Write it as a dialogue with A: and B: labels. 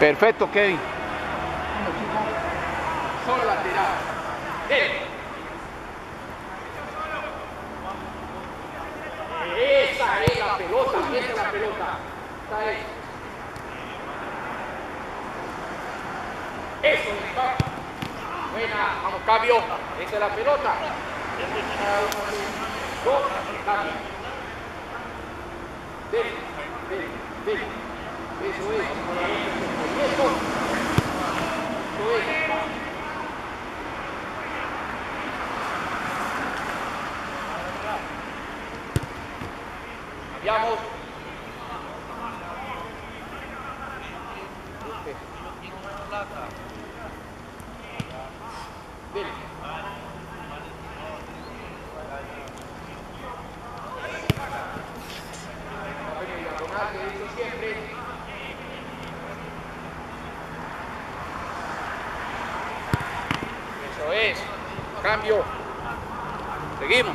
A: Perfecto, Kevin.
B: Solo la tirada. Esa es la pelota, esa es la pelota. Está. Eso. Buena, vamos, cambio. Esa es la pelota. Dos, cambio. Eso es. Eso. Eso es. Cambio. Seguimos.